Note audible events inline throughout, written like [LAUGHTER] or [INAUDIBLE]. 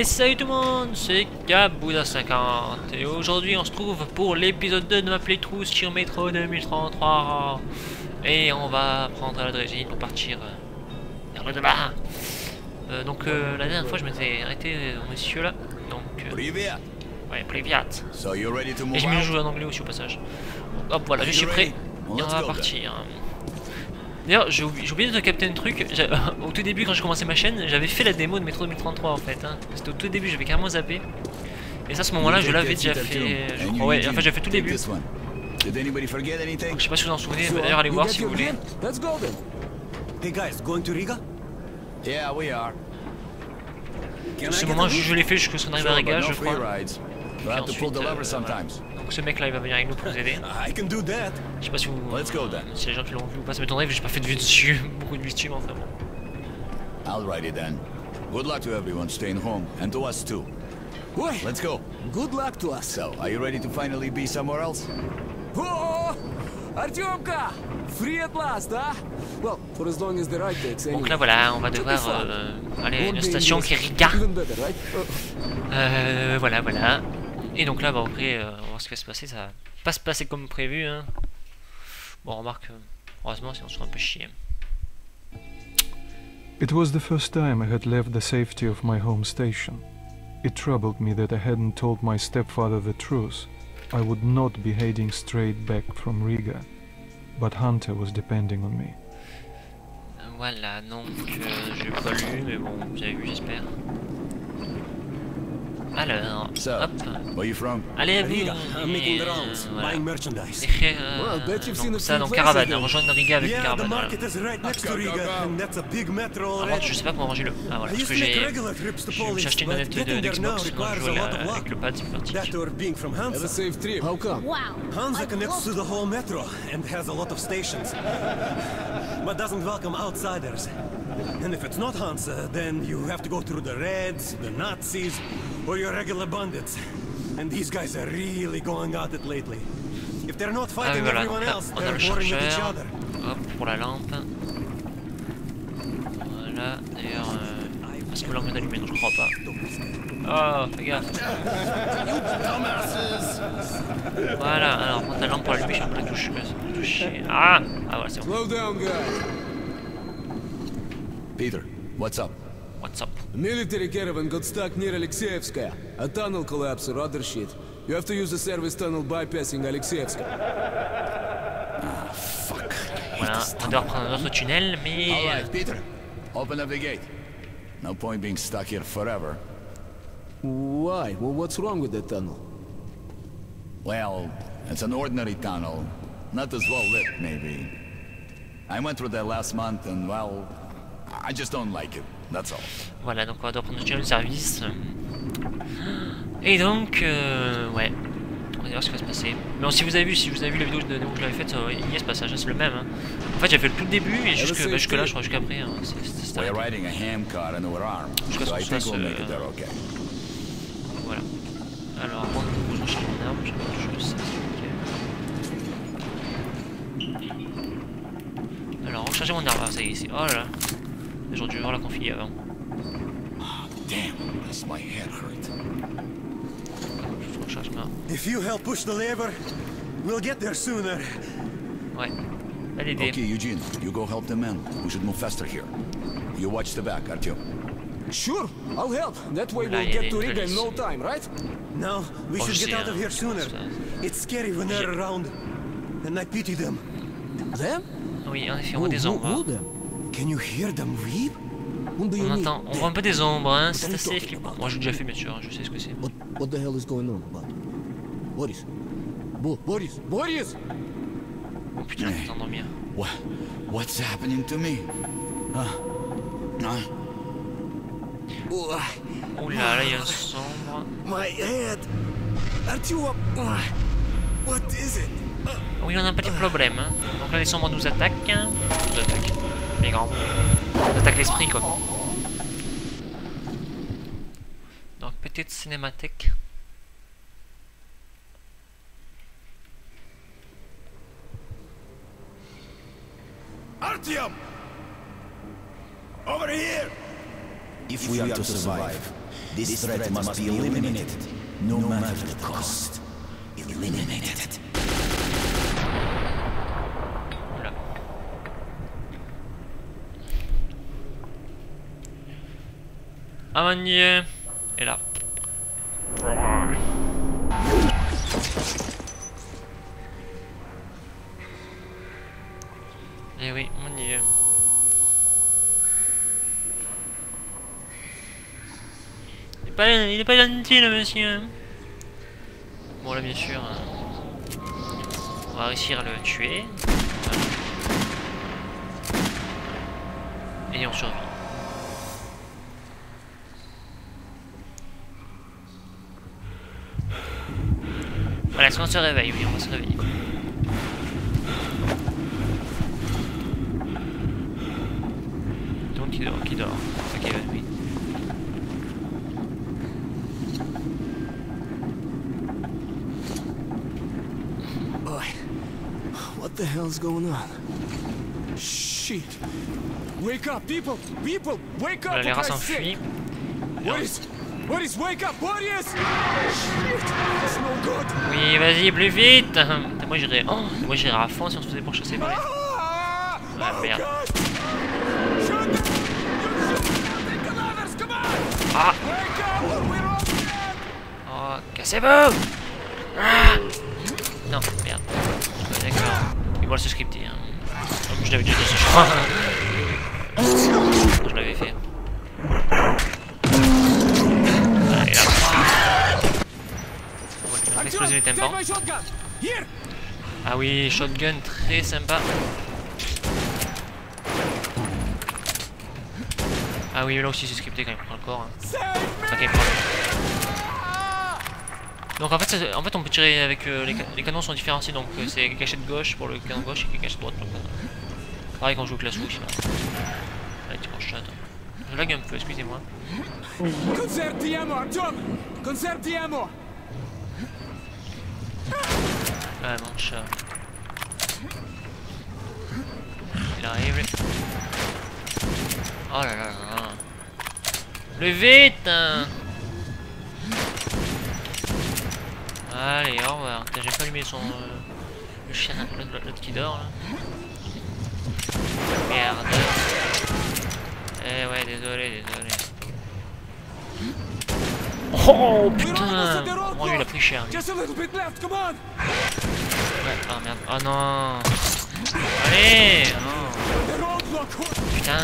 Et salut tout le monde, c'est Kabouda50 et aujourd'hui on se trouve pour l'épisode 2 de ma playthrough sur Metro 2033 et on va prendre la drégine pour partir euh, vers le débat. Euh, donc euh, la dernière fois je m'étais arrêté euh, au monsieur là, donc... Euh, ouais, Priviat. Et je me joue en anglais aussi au passage. Hop voilà, je suis prêt on va partir. D'ailleurs, j'ai oublié, oublié de capter un truc. [LAUGHS] Au tout début, quand j'ai commencé ma chaîne, j'avais fait la démo de Metro 2033 en fait. hein. C'était au tout début, j'avais carrément zappé. Et ça, à ce moment-là, je l'avais déjà fait. Je crois, ouais, Eugene, enfin, j'ai fait tout take début. this one. Did anybody forget anything? Donc, je sais pas si vous en souvenez, d'ailleurs, allez voir si vous voulez. plan? Let's go then. Hey guys, going to Riga? Yeah, we are. Can Ce moment, je, je l'ai fait jusqu'à ce qu'on arrive à Riga, je crois. ensuite, euh. Donc, ce mec là, il va venir avec nous pour nous aider. That. Je sais pas si vous. Let's go then. Si les gens qui l'ont vu ou pas, ça m'étonnerait, vu que j'ai pas fait de vue dessus. [LAUGHS] Beaucoup de vues dessus, mais enfin bon. All righty then. Good luck to everyone staying home, and to us too. Oi, Let's go. good luck to us. So, are you ready to finally be somewhere else? Oh, Artyomka! Free at last, huh? Well, for as long as the ride takes Donc anyway. là, voilà, on va devoir euh, aller à une station qui est. Riga. Uh, Euh, voilà, voilà. Et donc là, bah, après, euh, on va voir ce qui va se passer. Ça va pas se passer comme prévu. Hein. Bon, remarque, euh, heureusement, sinon on se fait un peu chier. It was the first time I had left the safety of my home station. It troubled me that I hadn't told my stepfather the truth. I would not be heading straight back from Riga. But Hunter was depending on me. Voilà, donc euh, j'ai pas lu, mais bon, vous avez vu, j'espère. Alors, hop. where you from? Allez, à vous. Riga, I'm making the et, rounds, euh, voilà. buying merchandise. Écrire euh, Well, bet you've seen donc ça dans caravane, rejoindre Riga avec Yeah, caravane. voilà. market is right next to go, go, Riga, go. and that's a big metro Par contre, already. je sais pas comment ranger le. Ah voilà, I parce used que to make j'ai. regular trips to Je me suis acheté une but manette de- getting there now d'Xbox, moi je requires joue a à lot la- of avec le luck. pad, c'est pratique. That or being from have a Hansa. safe trip. How come? Wow. Hansa connects to the whole metro and has a lot of stations, [LAUGHS] but doesn't welcome outsiders. And if it's not Hansa, then you have to go through the Reds, the Nazis, or your regular bandits. And these guys are really going at it lately. If they're not Ah oui, fighting voilà, everyone else, they're le warring with each other. Hop, pour la lampe. Voilà, d'ailleurs. Euh... Est-ce que l'lampe est allumée Non, je crois pas. Oh, fais gaffe. Voilà, alors prends ta lampe pour allumer, je sais pas la touche. la touche. Ah Ah voilà, c'est bon. Slow down, guys. Peter, what's up? What's up A military caravan got stuck near Alexeyevskaya. A tunnel collapse or other shit. You have to use the service tunnel bypassing Alexeyevskaya. Ah, voilà, on doit reprendre un autre tunnel, mais. All right, Peter. Open up the gate. No point being stuck here forever. Why? Well, what's wrong with the tunnel? Well, it's an ordinary tunnel. Not as well lit, maybe. I went through there last month and, well, Voilà, donc on va devoir prendre le service. Et donc, euh, ouais. On va voir ce qui va se passer. Mais si vous avez vu, si vous avez vu la vidéo que j'avais faite, euh, il y a ce passage, hein, c'est le même. hein. En fait, j'ai fait le tout le début et jusque, bah, jusque là, je crois jusqu'après. Hein, armed, Jusqu'à ce qu'on fasse, euh. Voilà. Alors, vous enchaîner mon arme, je vais juste ça, c'est ok. Alors, recharger mon arme, ah, ça y est, c'est. Oh là là. J'aurais dû voir la config avant. Damn, does my head hurt. Je recharge ma. If you help push the lever, we'll get there sooner. Ouais. L'idée. Okay, Eugene, you go help the men. We should move faster here. You watch the back, Artyom. Sure, I'll help. That way Là, we'll get to Riga in no time, right? No, we Oh, should get out of hein. here sooner. Ça- It's scary when they're around, and I pity them. Them? Oui, en effet, on des ombres. On entend, on voit un peu des ombres, hein, c'est you assez flippant. Moi j'ai déjà fait bien sûr, hein, je sais ce que c'est. What, the hell is going on about? Boris. Bo Boris. Boris! Oh putain, je vais t'endormir. What? What's happening to me? Huh? Huh? Oh, là là, il y a un sombre. My head. Artyom. What is it? Oui, on a un petit problème. Hein. Donc là, les sombres nous attaquent. Grands. Nous attaquent l'esprit quoi. Donc, petite cinématique. Artyom! Over here! If we are to survive, this threat must be eliminated, no matter the cost. Eliminated. Oula. Ah mon dieu Et là. Eh oui, mon dieu. Il est pas, il est pas gentil monsieur. Bon là bien sûr, hein, on va réussir à le tuer. Et on survit. Qu'on se réveille Oui, on va se réveiller. Donc il dort, qui dort. Ok, oui. Boy, what the hell's going on? Shit! Wake up, people! People, wake up! Voilà, les rats s'enfuient. What is? Oui, vas-y, plus vite Moi j'irais oh, moi j'irais à fond si on se faisait pourchasser par les... Ah! Ah, oh, merde. Ah! Oh, cassez-vous ah Non, merde. D'accord. Il va le scripter. Hein. Je l'avais déjà dit, je crois. Je l'avais fait. Je! Ah oui, shotgun très sympa. Ah oui, là aussi c'est scripté quand il prend le corps. Hein. Ok. Donc en fait, ça- en fait on peut tirer avec euh, les, ca- les canons sont différenciés donc euh, c'est cachette gauche pour le canon gauche et cachette droite pour le canon. Pareil quand on joue avec la souche là. Allez, tu chat. Je lag un peu, excusez-moi. Ah mon chat. Il arrive. Oh là là là. Le vite hein. Allez, au revoir. J'ai pas allumé son... euh, le chien, l'autre qui dort là. Merde. Eh ouais, désolé, désolé. Oh putain lui il a pris cher. lui. Ah merde. Oh non Allez oh! Oh, Putain.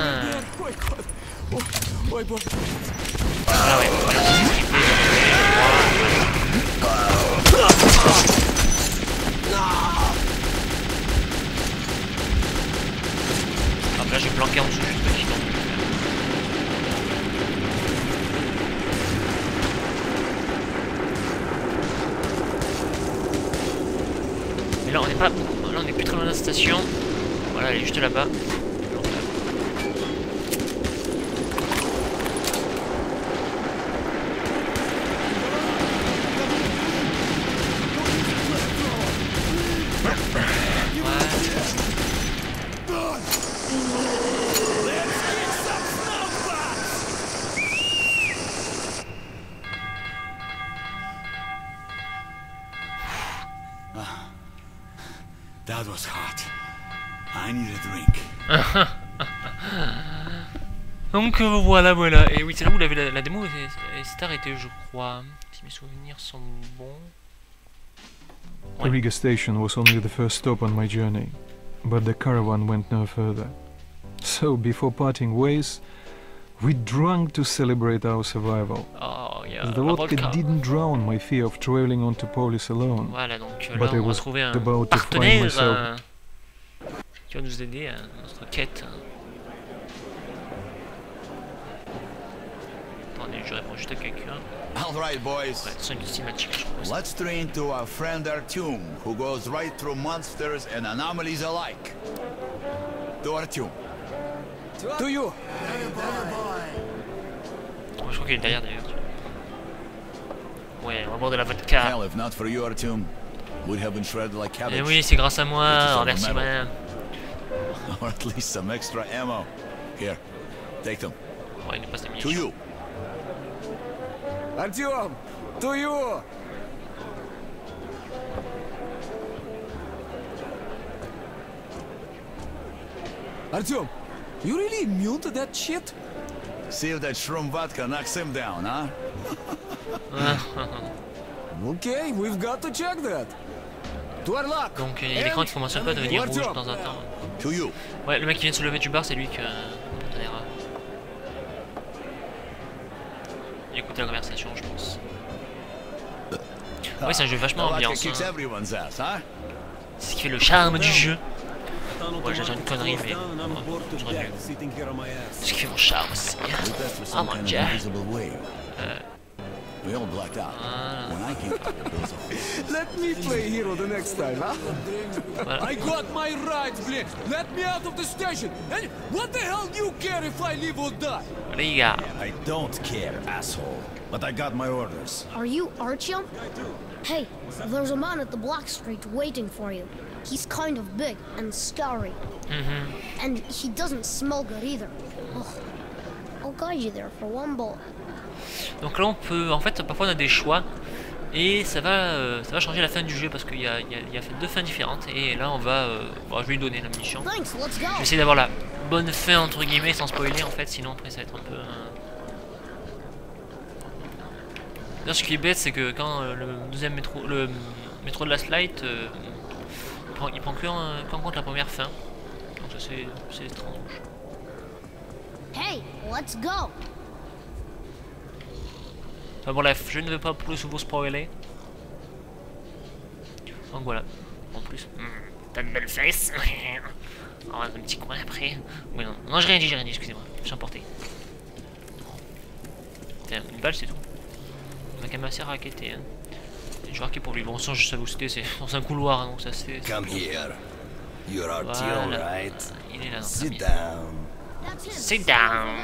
Oh. Oh, oh. Voilà ouais. Hop là j'ai planqué en dessous juste petit temps. Mais là on n'est pas. Là on est plus très loin de la station. Voilà, elle est juste là-bas. Donc euh, voilà, voilà. Et oui, c'est là où la, la, la démo est- est- s'est arrêtée, je crois. Si mes souvenirs sont bons. Ouais. Riga station was only the first stop on my journey, but the caravan went no further. So, before parting ways, we drank to celebrate our survival. Oh, il y a The vodka vodka. didn't drown my fear of traveling on to Polis alone. Voilà, donc But là, I on va was trouver un about to find myself- euh, qui va nous aider à notre quête. Attendez, je réponds juste à quelqu'un. All right, boys. Ouais, c'est une cinématique, je crois. Let's train to our friend Artyom, who goes right through monsters and anomalies alike. To Artyom. To you! Ouais, je crois qu'il est derrière d'ailleurs. Ouais, on va boire de la vodka. Hell, if not for you, Artyom, we'd have been shredded like cabbage. Eh oui, c'est grâce à moi. It is Oh, on the merci, metal. madame. [LAUGHS] Or at least some extra ammo. Here, take them. Ouais, il nous passe des To munitions. you. Артем, to you! Артем, you really immune to that shit? See if that shroom vodka knocks him down, huh? [LAUGHS] Okay, we've got to check that. To our luck. Donc il y a l'écran qui commence un peu à devenir rouge de temps en temps. To you. Ouais, le mec qui vient de se lever du bar, c'est lui que. Ouais, c'est un jeu vachement The vodka ambiance. kicks hein. everyone's ass, huh? C'est ce qui fait le charme du jeu. Tunnel Ouais, to j'ai déjà une Market connerie, closed mais down and I'm bon, bored to j'aurais death dû. sitting here on my ass. Ce qui fait mon charme aussi. We test for Oh some mon kind dieu. of invisible wave. Euh, We all blacked out. Ah. [LAUGHS] When I came out, there was a Let me play hero the next time, huh? Voilà. I got my rights, блин. Let me out of the station. And what the hell do you care if I live or die? les gars, I don't care, asshole. But I got my orders. Are you Artyom? Hey, there's a man at the Black Street waiting for you. He's kind of big and scary. And he doesn't smell good either. Ugh. I'll guide you there for one bullet. donc là on peut, en fait, parfois on a des choix et ça va, euh, ça va changer la fin du jeu parce qu'il y a, il y a- y a deux fins différentes et là on va, euh, bon, je vais lui donner la go. Je vais essayer d'avoir la bonne fin entre guillemets sans spoiler en fait, sinon après ça va être un peu. euh, D'ailleurs, ce qui est bête, c'est que quand euh, le deuxième métro, le métro de Last Light, euh, il prend, il prend compte la première fin. Donc ça c'est étrange. Hey, let's go. Enfin bref, je ne vais pas plus vous spoiler. Donc voilà. En plus, t'as de belles fesses. On va dans un petit coin après. Oui, non, non j'ai rien dit, j'ai rien dit, excusez-moi. Je suis emporté. Tiens, une balle, c'est tout. On quand même assez raquetté. Hein. Je raqué pour lui. Bon, ça, je savais où c'était, c'est dans un couloir, hein, donc ça c'est. Come here. You're Artyom, Voilà. right? Il est là. dans Sit down. Sit down.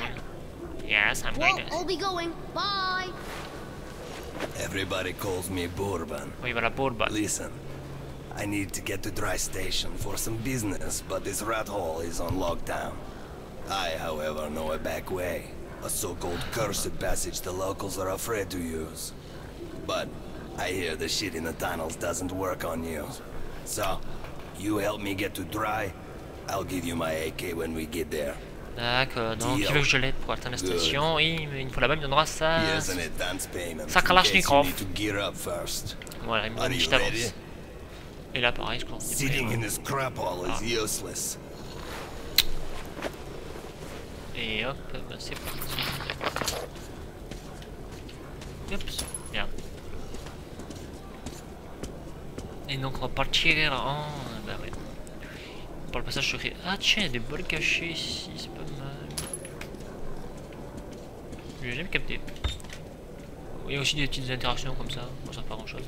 Yes, I'm Well, going to. I'll be going. Bye. Everybody calls me Bourbon. Oui, voilà, pour le. Listen, I need to get to Dry Station for some business, but this rat hole is on lockdown. I, however, know a back way. A so-called cursed passage the locals are afraid to use. But I hear the shit in the tunnels doesn't work on you. So, you help me get to Dry, I'll give you my AK when we get there. D'accord, donc il veut que je l'aide pour atteindre la station? Oui, mais une fois là-bas, il me donnera case you Kalachnikov. Voilà, il me donne une petite avance. Et là, pareil, je pense. Sitting in this crap hole is useless. Et hop, bah, c'est parti. Oups, bien. Et donc on va partir en... Bah ouais. Par le passage secret. Ah tiens, il y a des bols cachés ici, c'est pas mal. Je l'ai jamais capté. Il y a aussi des petites interactions comme ça, bon, ça sert pas grand chose.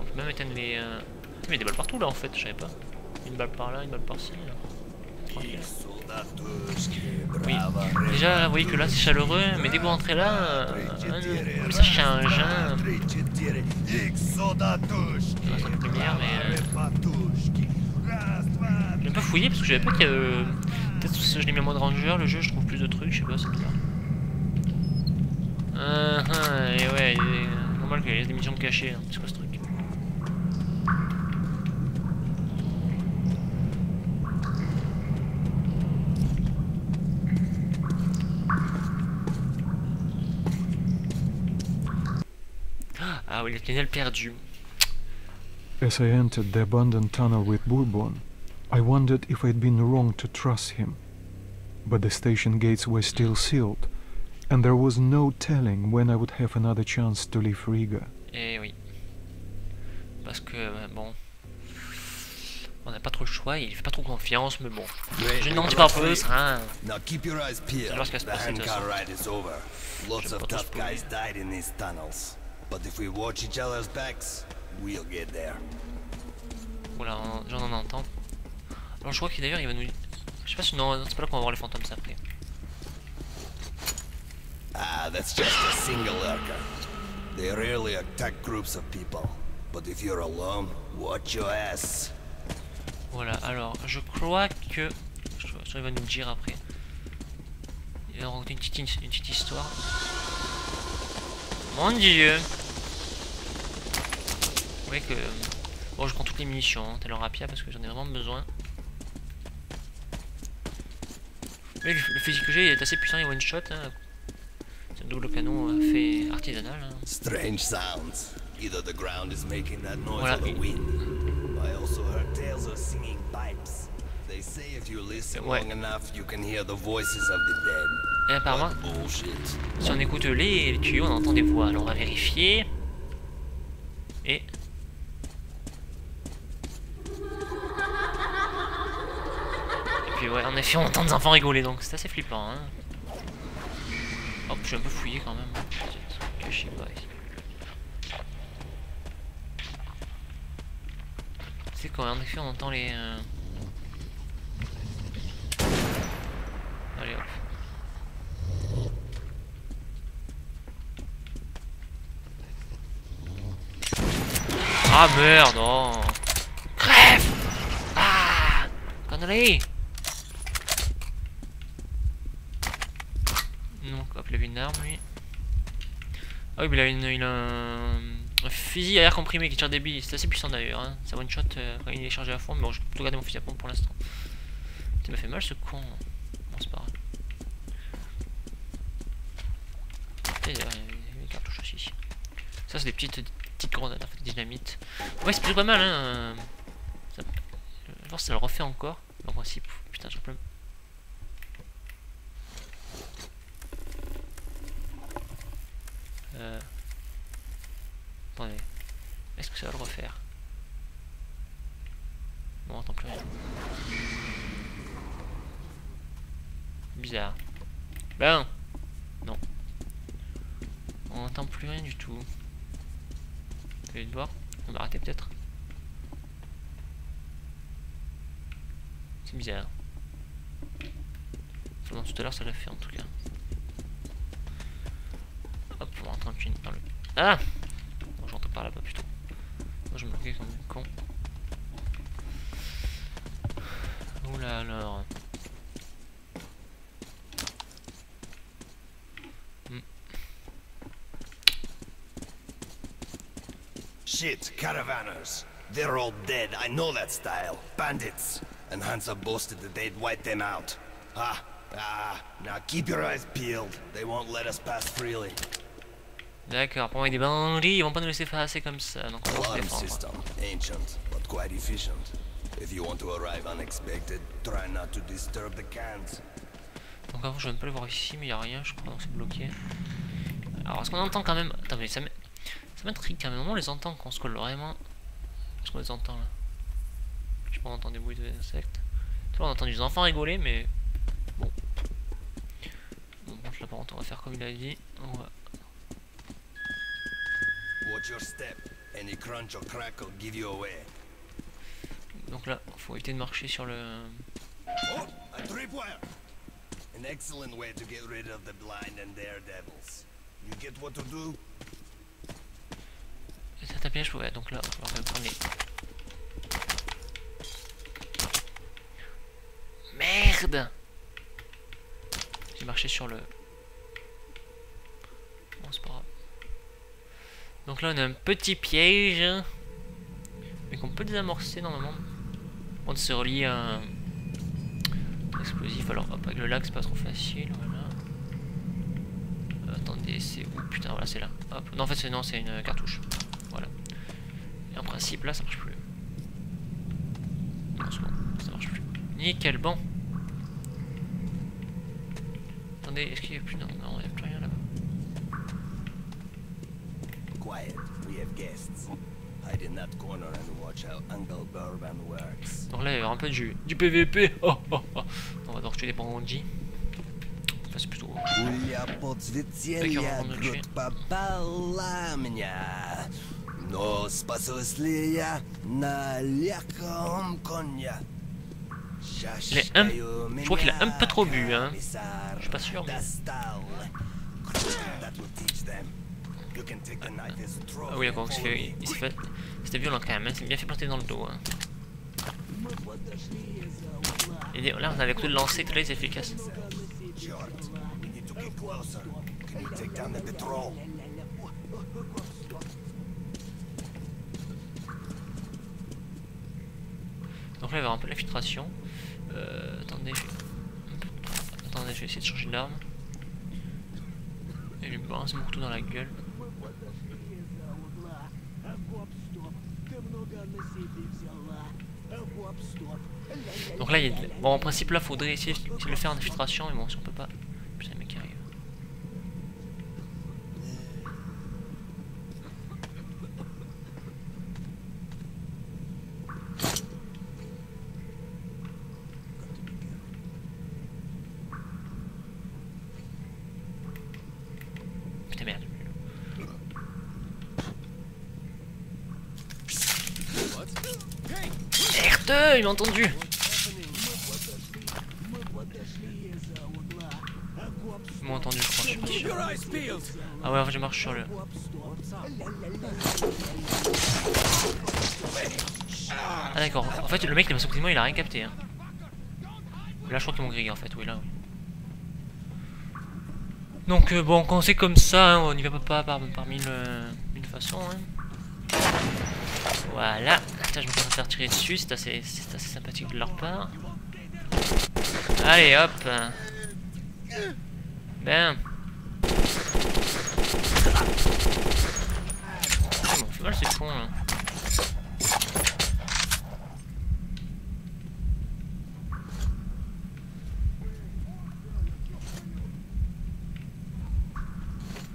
On peut même éteindre les... euh, Mais il y a des balles partout là en fait, je savais pas. Une balle par là, une balle par-ci. là. Oui, déjà, vous voyez que là c'est chaleureux, mais dès que vous rentrez là, euh, euh, ça change. Hein. Lumière, mais. Euh... J'ai un peu fouillé parce que je savais pas qu'il y avait. Peut-être que je l'ai mis en mode ranger, le jeu, je trouve plus de trucs, je sais pas, c'est bizarre. Ah, ah, et ouais, normal qu'il y ait des missions cachées, hein. c'est quoi ce truc Ah oui, le tunnel perdu. As I entered the abandoned tunnel with Bourbon, I wondered if I'd been wrong to trust him. But the station gates were still sealed, and there was no telling when I would have another chance to leave Riga. Eh oui. Parce que, euh, bon. On n'a pas trop le choix, il fait pas trop confiance, mais bon. Je n'en dis pas plus, hein. Now keep your eyes peeled. Alors, ce qu'elle se passe, c'est handcar ça. But if we watch each other's backs, we'll get there. Voilà, j'en en entends. Alors je crois qu'il d'ailleurs il va nous. Je sais pas si non, c'est pas là qu'on va voir les fantômes après. Ah, that's just a single lurker. They rarely attack groups of people. But if you're alone, watch your ass. Voilà, alors je crois que. Je crois qu'il va nous le dire après. Il a raconté une petite, une petite histoire. Mon dieu Vous voyez que... Bon, je prends toutes les munitions, hein, tel rapia, parce que j'en ai vraiment besoin. Mais le, le fusil que j'ai est assez puissant, il one shot. Hein. C'est un double canon euh, fait artisanal. Hein. Strange sounds. Either the ground is making that noise Voilà. or the wind. Dead. Et apparemment, What bullshit. si on écoute les, tuyaux, on entend des voix. Alors on va vérifier. Et... Et puis ouais, en effet, on entend des enfants rigoler, donc c'est assez flippant. Hein. Hop, je suis un peu fouillé quand même. Que je sais pas ici. C'est quoi, en effet, on entend les... euh, Allez hop. Ah merde, oh. Crève Ah Connerie Donc hop, il avait une arme lui. Ah oui, mais il a, une, il a un, fusil à air comprimé qui tire des billes. C'est assez puissant d'ailleurs. Hein. Ça one shot euh, quand il est chargé à fond. Mais bon, je vais garder mon fusil à pompe pour l'instant. Ça m'a fait mal ce con. Bon, c'est pas grave. Il y a des cartouches aussi. Ça, c'est des petites, petites grenades, en fait, des dynamites. Ouais, c'est plutôt pas mal, hein. euh, Ça, je voir si ça le refait encore. En principe, putain, j'ai plein. Euh... Attendez. Est-ce que ça va le refaire? Bon, on entend plus rien. Bizarre. Ben Non. On n'entend plus rien du tout. Vous le voir On va arrêter peut-être. C'est bizarre. Tout à l'heure ça l'a fait en tout cas. Hop, on va rentrer dans le... Ah Bon, je rentre par là-bas plutôt. Moi je me bloquais comme un con. Oula alors. Shit, caravanners. They're all dead. I know that style. Bandits. And Hansa boasted that they'd wipe them out. Ah, ah. Now keep your eyes peeled. They won't let us pass freely. D'accord, pour moi des bandits, ils vont pas nous laisser passer comme ça, donc on va se défendre. system. Ancient, but quite efficient. If you want to arrive unexpected, try not to disturb the cans. Donc avant je viens de pas le voir ici, mais il y a rien, je crois, donc c'est bloqué. Alors est-ce qu'on entend quand même... Attends, mais ça m'est- ça m'intrigue quand même, on les entend quand on se colle vraiment. Est-ce qu'on les entend là Je pas, on entend des bruits d'insectes. Vois, on entend des enfants rigoler, mais... Bon. Bon, bon, par contre, on va faire comme il a dit. On va... Watch your step. Any crunch or crack will give you away. Donc là, faut éviter de marcher sur le... Oh, a tripwire! An excellent way to get rid of the blind and daredevils. You get what to do? Un piège, ouais, donc là, on va prendre les... Merde J'ai marché sur le... Bon, c'est pas grave. Donc là, on a un petit piège. Mais qu'on peut désamorcer normalement. Bon, c'est relié à un... explosif. Alors, hop, avec le lac, c'est pas trop facile, voilà. Euh, attendez, c'est où? Putain, voilà, c'est là. Hop. Non, en fait, non, c'est une cartouche. Principe, là, ça marche plus. Ça marche plus. Nickel, bon. Attendez, est-ce qu'il y a plus... Non, non, il n'y a plus rien là-bas. Quiet, we have guests. Hide in that corner and watch how Uncle Bourbon works. Donc là, il y a un peu du, du PVP. Oh, oh, oh. On va devoir tuer des bandits. Enfin, c'est plutôt... Grud liakom konia. Il un- je trouve qu'il a un peu trop bu, hein. Je suis pas sûr, mais- Ah oui, d'accord, il s'est fait... il s'est fait- C'était violent quand même, hein. C'est bien fait planter dans le dos. Hein. Et là, on avait coup de lancer, c'est efficace. Donc là, il va y avoir un peu l'infiltration. Euh, attendez, attendez, je vais essayer de changer d'arme. Et lui balance mon couteau dans la gueule. Donc là, il y a... bon, en principe, là, faudrait essayer de le faire en infiltration, mais bon, si on peut pas. Putain, le mec qui arrive. Putain, merde. Merde, il m'a entendu. M'ont entendu, je crois. Je. Ah je marche sur le. Ah d'accord. En fait, le mec, il m'a quasiment, il a rien capté. Hein. Là, je crois qu'ils m'ont grillé en fait. Oui, là. Donc euh, bon, quand c'est comme ça, hein, on n'y va pas par, par mille, euh, façons. Hein. Voilà. Putain, je me à faire tirer dessus. C'est assez, assez sympathique de leur part. Allez, hop. Ben. Ils m'ont fait mal, c'est con là.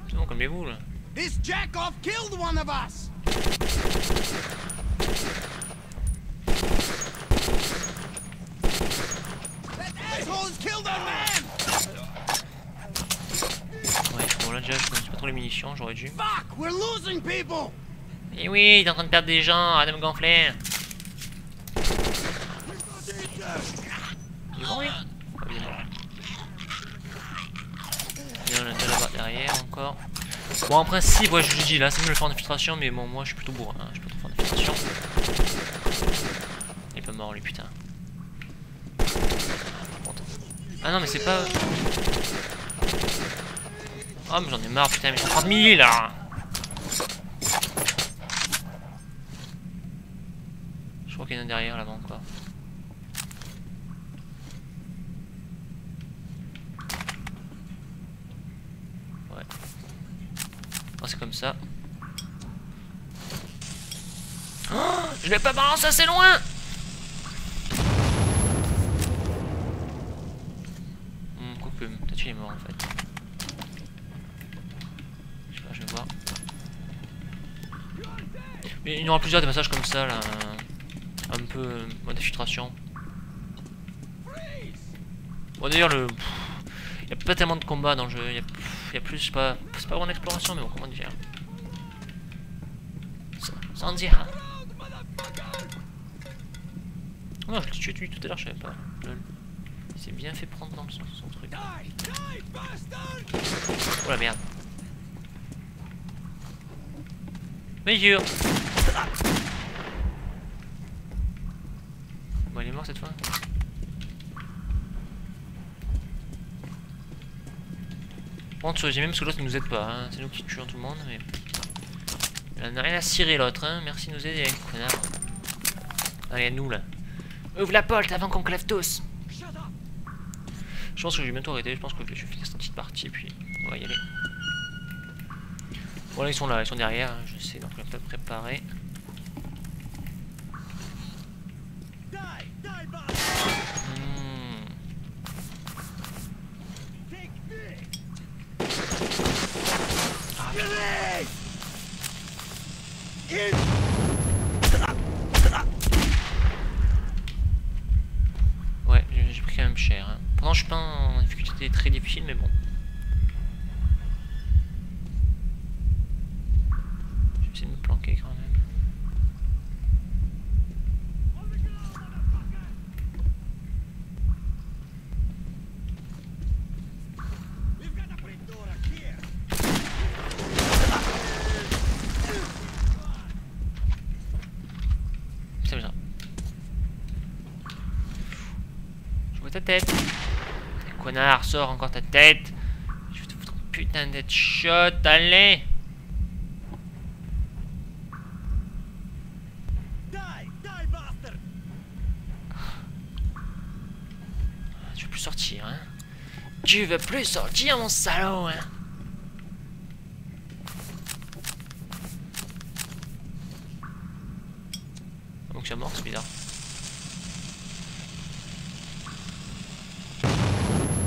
C'est bon, calmez-vous là. This jackoff killed one of us. That asshole's killed our man. Ouais, bon là déjà je connais pas trop les munitions, j'aurais dû. Fuck, we're losing people. Et oui, il est en train de perdre des gens, me gonfler. Il est mort lui Ah, il est mort. Il y en a là-bas derrière encore. Bon en principe, ouais je vous dis là, c'est mieux le faire en infiltration, mais bon moi je suis plutôt bourrin, hein, je peux trop faire en infiltration. Il est pas mort lui putain. Ah non mais c'est pas... Oh mais j'en ai marre putain, mais j'ai 30 000 là Je crois qu'il y en a derrière là-bas encore. Ouais. Oh, c'est comme ça. Oh, je vais pas balancer assez loin Hmm, qu'il est mort en fait. Je sais pas, je vais voir. Mais il y aura plusieurs des passages comme ça là. Un peu euh, mode infiltration. Bon d'ailleurs le. Il n'y a pas tellement de combats dans le jeu, il y a, plus, pas, c'est pas vraiment exploration mais bon comment dire. Sans dire. Non je l'ai tué tout à l'heure, je savais pas. S'est bien fait prendre dans le son, son truc. Oh la merde. Mesure Bon, il est mort cette fois. Bon, j'ai même parce que l'autre ne nous aide pas, hein. c'est nous qui tuons tout le monde, mais. Il en a rien à cirer l'autre, hein. merci de nous aider, connard. Allez, à nous là. Ouvre la porte avant qu'on crève tous. Je pense que je vais bientôt arrêter, je pense que je vais finir cette petite partie, puis on va y aller. Bon là ils sont là, ils sont derrière, je sais donc on peut préparer. Hmm. Ouais, j'ai j'ai pris quand même cher. Hein. Pourtant je suis pas très difficile mais bon. Je vais essayer de me planquer quand même. C'est bien. Ta tête. Sors encore ta tête. Je putain d'être shot, allez Die! Die, bastard! Tu veux plus sortir, hein Tu veux plus sortir, mon salaud, hein Donc c'est mort, c'est bizarre.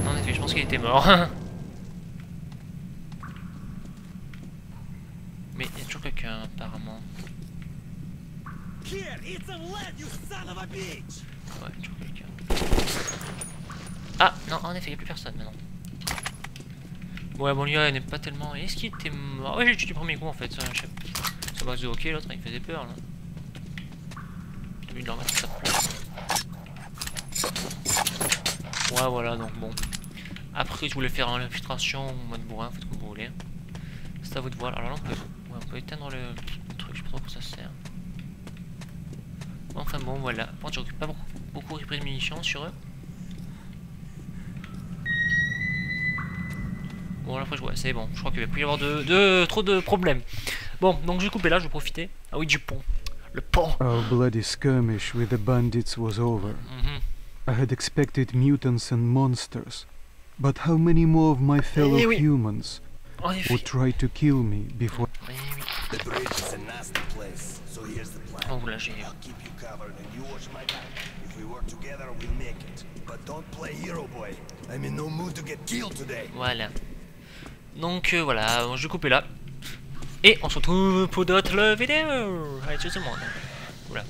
Non, en effet, je pense qu'il était mort. [LAUGHS] Mais il y a toujours quelqu'un, apparemment. Here, eat some lead, you son of a bitch! Ouais, toujours quelqu'un. Ah, non, en effet, il n'y a plus personne maintenant. Ouais, bon, lui, il n'est pas tellement. Est-ce qu'il était mort? Ouais, j'ai tué du premier coup en fait. Ça. Ça va se ok, l'autre, il faisait peur là. Lui, il en reste sa place. Ouais, voilà, donc bon. Après, je voulais faire en infiltration ou mode bourrin, faites comme vous voulez. C'est à vous de voir. Alors là, on peut, ouais, on peut éteindre le, le truc, je sais pas trop ça sert. Enfin bon, voilà. Bon, je pas beaucoup, beaucoup repris de munitions sur eux. Bon, là, après, je vois, c'est bon. Je crois qu'il va plus y avoir de, de, trop de problèmes. Bon, donc je vais couper là, je vais profiter. Ah oui, du pont. Le pont. Our bloody skirmish with the bandits was over. Mhm. I had expected mutants and monsters. But how many more of my fellow Eh oui. humans effet. would try to kill me before Oui, oui. The bridge is a nasty place, so here's the plan. Oh, là, j'ai. I'll keep you covered and you watch my back. If we work together, we'll make it. But don't play hero boy. I'm in no mood to get killed today. Voilà. Donc euh, voilà, je vais couper là. Et on se retrouve pour d'autres vidéos. Allez, tout le monde. Voilà.